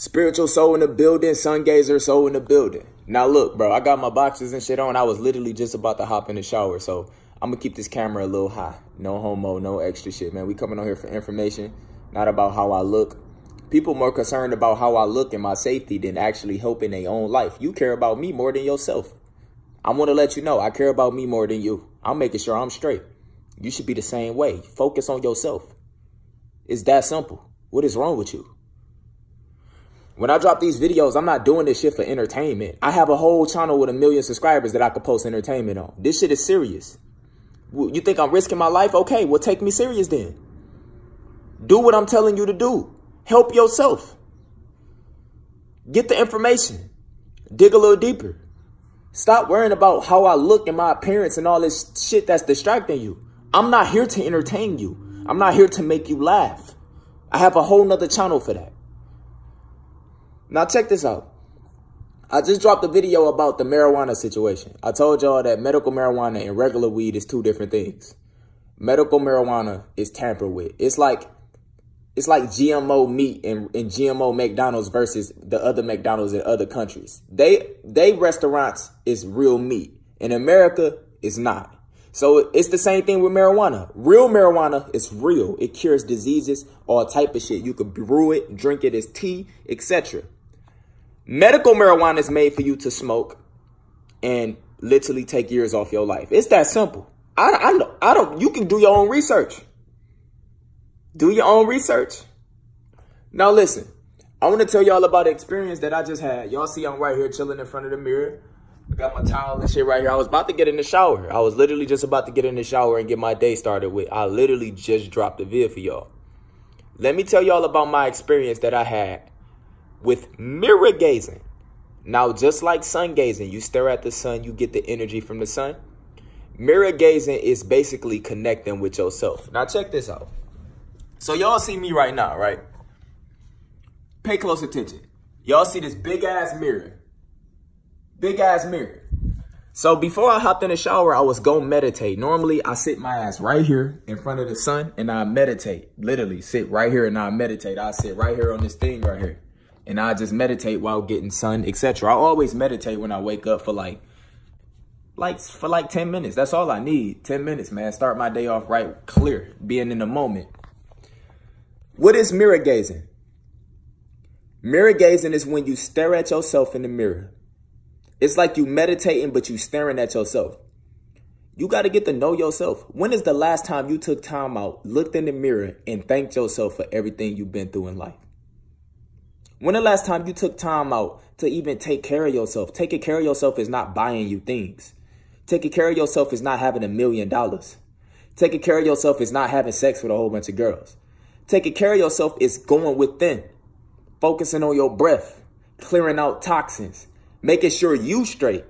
Spiritual soul in the building, sun gazer soul in the building. Now look, bro, I got my boxes and shit on. I was literally just about to hop in the shower, so I'm gonna keep this camera a little high. No homo, no extra shit, man. We coming on here for information, not about how I look. People more concerned about how I look and my safety than actually helping their own life. You care about me more than yourself. I want to let you know I care about me more than you. I'm making sure I'm straight. You should be the same way. Focus on yourself. It's that simple. What is wrong with you? When I drop these videos, I'm not doing this shit for entertainment. I have a whole channel with a million subscribers that I could post entertainment on. This shit is serious. You think I'm risking my life? Okay, well, take me serious then. Do what I'm telling you to do. Help yourself. Get the information. Dig a little deeper. Stop worrying about how I look and my appearance and all this shit that's distracting you. I'm not here to entertain you. I'm not here to make you laugh. I have a whole nother channel for that. Now check this out. I just dropped a video about the marijuana situation. I told y'all that medical marijuana and regular weed is two different things. Medical marijuana is tampered with. It's like it's like GMO meat and, and GMO McDonald's versus the other McDonald's in other countries. They they restaurants is real meat. In America, it's not. So it's the same thing with marijuana. Real marijuana is real. It cures diseases, all type of shit. You could brew it, drink it as tea, etc. Medical marijuana is made for you to smoke and literally take years off your life. It's that simple. I, I. I don't. You can do your own research. Do your own research. Now listen. I want to tell y'all about the experience that I just had. Y'all see I'm right here chilling in front of the mirror. I got my towel and shit right here. I was about to get in the shower. I was literally just about to get in the shower and get my day started with. I literally just dropped the vid for y'all. Let me tell y'all about my experience that I had with mirror gazing. Now, just like sun gazing, you stare at the sun, you get the energy from the sun. Mirror gazing is basically connecting with yourself. Now, check this out. So, y'all see me right now, right? Pay close attention. Y'all see this big ass mirror. Big ass mirror. So before I hopped in the shower, I was going to meditate. Normally, I sit my ass right here in front of the sun and I meditate. Literally, sit right here and I meditate. I sit right here on this thing right here and I just meditate while getting sun, etc. I always meditate when I wake up for like, like for like 10 minutes. That's all I need. 10 minutes, man. Start my day off right, clear, being in the moment. What is mirror gazing? Mirror gazing is when you stare at yourself in the mirror. It's like you meditating, but you staring at yourself. You got to get to know yourself. When is the last time you took time out, looked in the mirror, and thanked yourself for everything you've been through in life? When the last time you took time out to even take care of yourself? Taking care of yourself is not buying you things. Taking care of yourself is not having a million dollars. Taking care of yourself is not having sex with a whole bunch of girls. Taking care of yourself is going within, focusing on your breath, clearing out toxins, making sure you straight.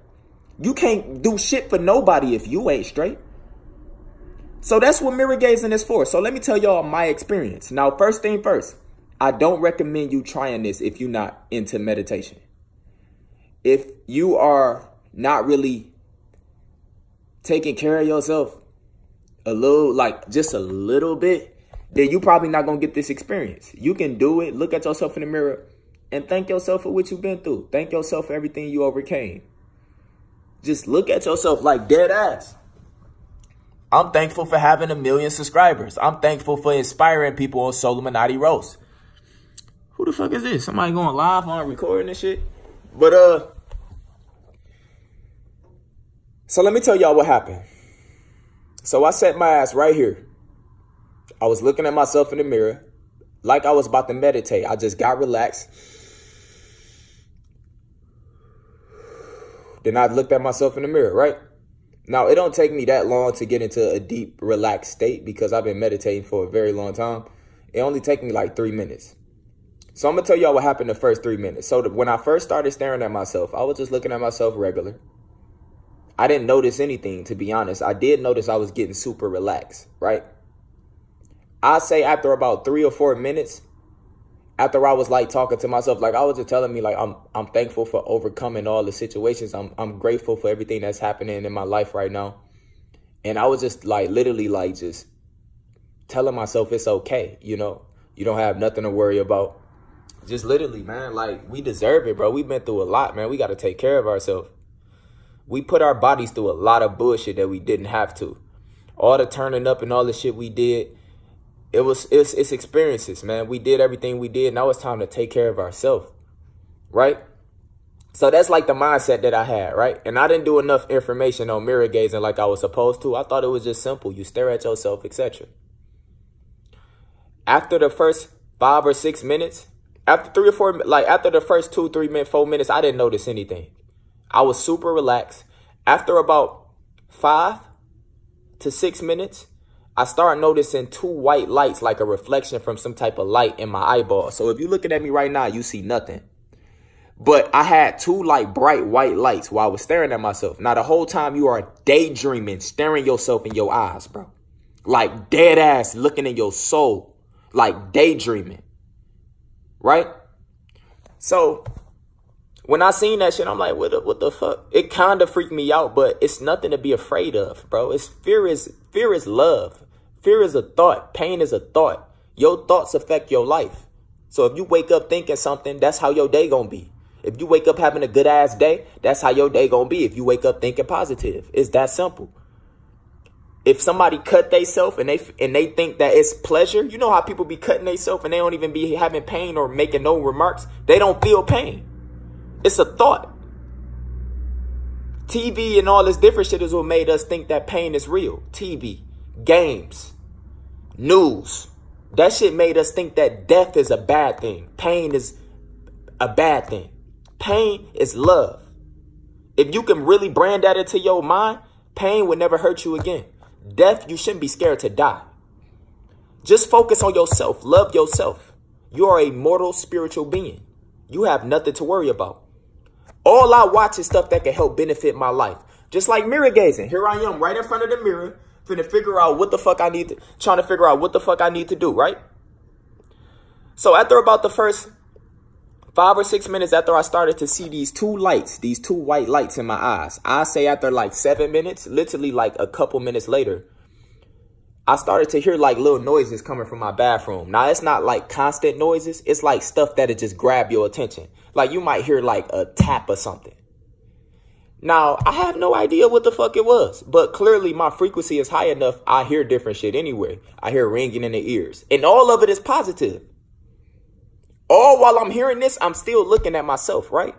You can't do shit for nobody if you ain't straight. So that's what mirror gazing is for. So let me tell y'all my experience. Now, first thing first, I don't recommend you trying this if you're not into meditation. If you are not really taking care of yourself a little, like just a little bit, then you probably not going to get this experience. You can do it. Look at yourself in the mirror and thank yourself for what you've been through. Thank yourself for everything you overcame. Just look at yourself like dead ass. I'm thankful for having a million subscribers. I'm thankful for inspiring people on SoLLUMINATI Roast. Who the fuck is this? Somebody going live on recording this shit? But, uh, so let me tell y'all what happened. So I set my ass right here. I was looking at myself in the mirror like I was about to meditate. I just got relaxed. Then I looked at myself in the mirror, right? Now, it don't take me that long to get into a deep, relaxed state because I've been meditating for a very long time. It only take me like three minutes. So I'm to tell y'all what happened the first three minutes. So when I first started staring at myself, I was just looking at myself regular. I didn't notice anything, to be honest. I did notice I was getting super relaxed, right? I say after about three or four minutes, after I was like talking to myself, like I was just telling me like I'm I'm thankful for overcoming all the situations. I'm I'm grateful for everything that's happening in my life right now. And I was just like literally like just telling myself it's okay, you know. You don't have nothing to worry about Just literally, man. Like, we deserve it, bro. We've been through a lot, man. We got to take care of ourselves. We put our bodies through a lot of bullshit that we didn't have to. All the turning up and all the shit we did. It was it's, it's experiences, man. We did everything we did. Now it's time to take care of ourselves. Right? So that's like the mindset that I had, right? And I didn't do enough information on mirror gazing like I was supposed to. I thought it was just simple. You stare at yourself, etc. After the first five or six minutes, after three or four, like after the first two, three minutes, four minutes, I didn't notice anything. I was super relaxed. After about five to six minutes, I start noticing two white lights like a reflection from some type of light in my eyeball. So if you're looking at me right now, you see nothing. But I had two like bright white lights while I was staring at myself. Now the whole time you are daydreaming, staring yourself in your eyes, bro. Like dead ass looking in your soul. Like daydreaming. Right? So when I seen that shit, I'm like, what the, what the fuck? It kind of freaked me out, but it's nothing to be afraid of, bro. It's fear is fear is love. Fear is a thought. Pain is a thought. Your thoughts affect your life. So if you wake up thinking something, that's how your day gonna be. If you wake up having a good ass day, that's how your day gonna be. If you wake up thinking positive, it's that simple. If somebody cut theyself and they and they think that it's pleasure, you know how people be cutting theyself and they don't even be having pain or making no remarks. They don't feel pain. It's a thought. TV and all this different shit is what made us think that pain is real. TV, games, news. That shit made us think that death is a bad thing. Pain is a bad thing. Pain is love. If you can really brand that into your mind, pain will never hurt you again. Death, you shouldn't be scared to die. Just focus on yourself. Love yourself. You are a mortal spiritual being. You have nothing to worry about. All I watch is stuff that can help benefit my life. Just like mirror gazing. Here I am right in front of the mirror, finna figure out what the fuck I need to, trying to figure out what the fuck I need to do, right? So after about the first Five or six minutes after I started to see these two lights, these two white lights in my eyes, I say after like seven minutes, literally like a couple minutes later, I started to hear like little noises coming from my bathroom. Now, it's not like constant noises. It's like stuff that'll just grab your attention. Like you might hear like a tap or something. Now, I have no idea what the fuck it was, but clearly my frequency is high enough. I hear different shit anyway. I hear ringing in the ears and all of it is positive. All while I'm hearing this, I'm still looking at myself, right?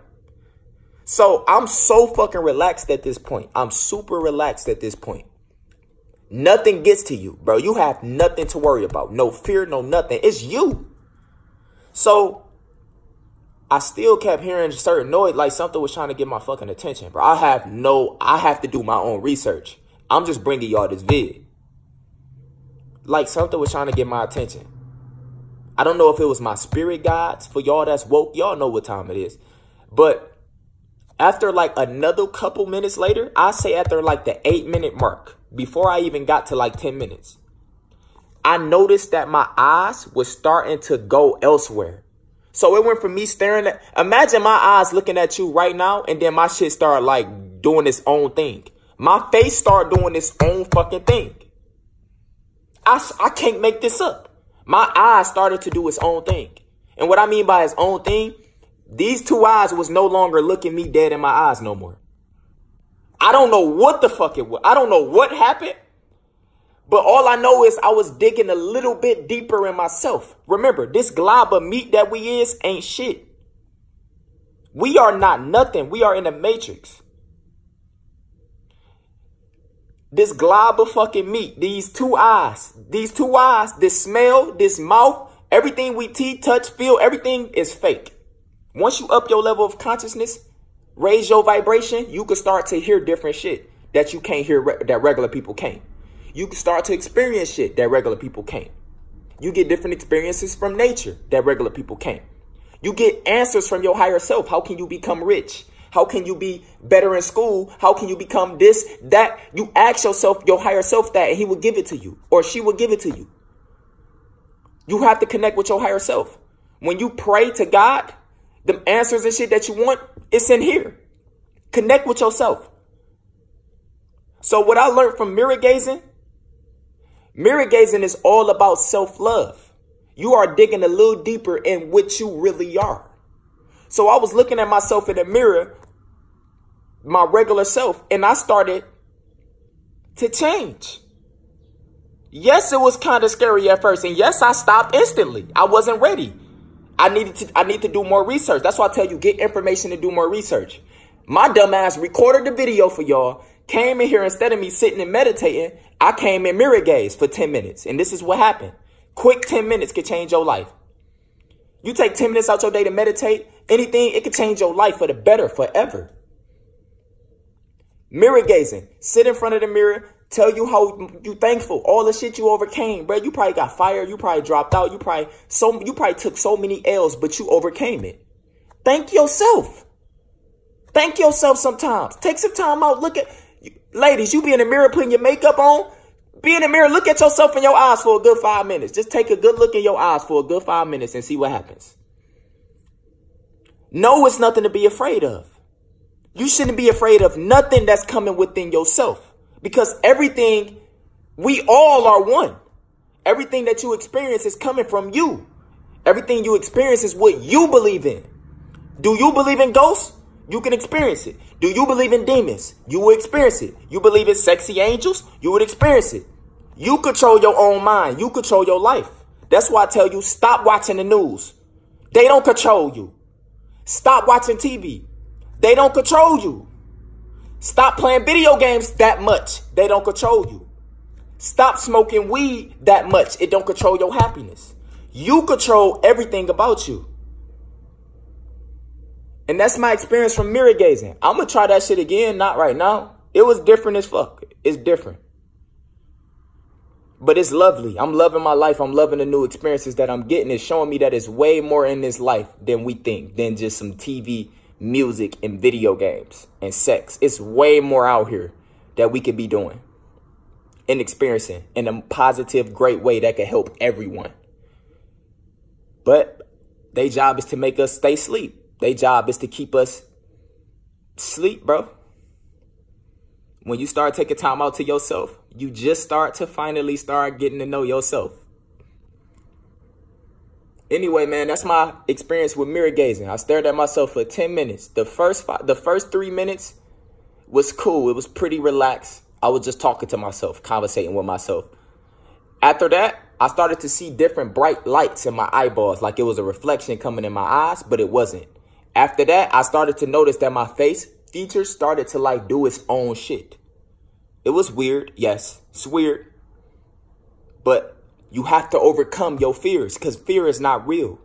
So I'm so fucking relaxed at this point. I'm super relaxed at this point. Nothing gets to you, bro. You have nothing to worry about. No fear, no nothing. It's you. So I still kept hearing certain noise, like something was trying to get my fucking attention, bro. I have no, I have to do my own research. I'm just bringing y'all this vid. Like something was trying to get my attention. I don't know if it was my spirit guides. For y'all that's woke, y'all know what time it is. But after like another couple minutes later, I say after like the eight minute mark, before I even got to like 10 minutes, I noticed that my eyes was starting to go elsewhere. So it went from me staring at, imagine my eyes looking at you right now, and then my shit started like doing its own thing. My face started doing its own fucking thing. I, I can't make this up my eyes started to do its own thing. And what I mean by its own thing, these two eyes was no longer looking me dead in my eyes no more. I don't know what the fuck it was. I don't know what happened. But all I know is I was digging a little bit deeper in myself. Remember, this glob of meat that we is ain't shit. We are not nothing. We are in the matrix. This glob of fucking meat, these two eyes, these two eyes, this smell, this mouth, everything we see, touch, feel, everything is fake. Once you up your level of consciousness, raise your vibration, you can start to hear different shit that you can't hear, that regular people can't. You can start to experience shit that regular people can't. You get different experiences from nature that regular people can't. You get answers from your higher self. How can you become rich? How can you be better in school? How can you become this, that? You ask yourself, your higher self that, and he will give it to you, or she will give it to you. You have to connect with your higher self. When you pray to God, the answers and shit that you want, it's in here. Connect with yourself. So what I learned from mirror gazing, mirror gazing is all about self-love. You are digging a little deeper in what you really are. So I was looking at myself in the mirror, my regular self, and I started to change. Yes, it was kind of scary at first. And yes, I stopped instantly. I wasn't ready. I needed to I need to do more research. That's why I tell you get information and do more research. My dumbass recorded the video for y'all, came in here instead of me sitting and meditating, I came in mirror gaze for 10 minutes. And this is what happened. Quick 10 minutes could change your life. You take 10 minutes out your day to meditate, anything, it could change your life for the better forever. Mirror gazing. Sit in front of the mirror, tell you how you thankful, all the shit you overcame, bro. You probably got fired, you probably dropped out, you probably so you probably took so many L's, but you overcame it. Thank yourself. Thank yourself sometimes. Take some time out. Look at ladies, you be in the mirror putting your makeup on. Be in the mirror, look at yourself in your eyes for a good five minutes. Just take a good look in your eyes for a good five minutes and see what happens. No, it's nothing to be afraid of. You shouldn't be afraid of nothing that's coming within yourself. Because everything, we all are one. Everything that you experience is coming from you. Everything you experience is what you believe in. Do you believe in ghosts? You can experience it. Do you believe in demons? You will experience it. You believe in sexy angels? You would experience it. You control your own mind. You control your life. That's why I tell you stop watching the news. They don't control you. Stop watching TV. They don't control you. Stop playing video games that much. They don't control you. Stop smoking weed that much. It don't control your happiness. You control everything about you. And that's my experience from mirror gazing. I'm going to try that shit again. Not right now. It was different as fuck. It's different. But it's lovely. I'm loving my life. I'm loving the new experiences that I'm getting. It's showing me that it's way more in this life than we think, than just some TV music, and video games and sex. It's way more out here that we could be doing and experiencing in a positive, great way that could help everyone. But their job is to make us stay asleep. Their job is to keep us sleep, bro. When you start taking time out to yourself, you just start to finally start getting to know yourself. Anyway, man, that's my experience with mirror gazing. I stared at myself for 10 minutes. The first five, the first three minutes was cool. It was pretty relaxed. I was just talking to myself, conversating with myself. After that, I started to see different bright lights in my eyeballs, like it was a reflection coming in my eyes, but it wasn't. After that, I started to notice that my face features started to like do its own shit. It was weird, yes, it's weird. But you have to overcome your fears because fear is not real.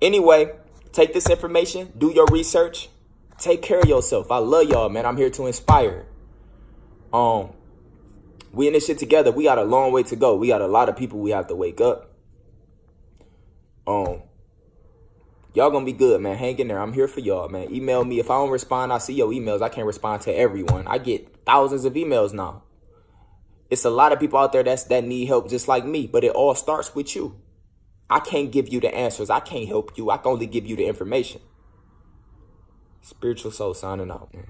Anyway, take this information, do your research, take care of yourself. I love y'all, man. I'm here to inspire. Um, we in this shit together. We got a long way to go. We got a lot of people we have to wake up. Um, y'all gonna be good, man. Hang in there. I'm here for y'all, man. Email me if I don't respond. I see your emails. I can't respond to everyone. I get thousands of emails now. It's a lot of people out there that's that need help just like me, but it all starts with you. I can't give you the answers. I can't help you. I can only give you the information. Spiritual soul signing out, man.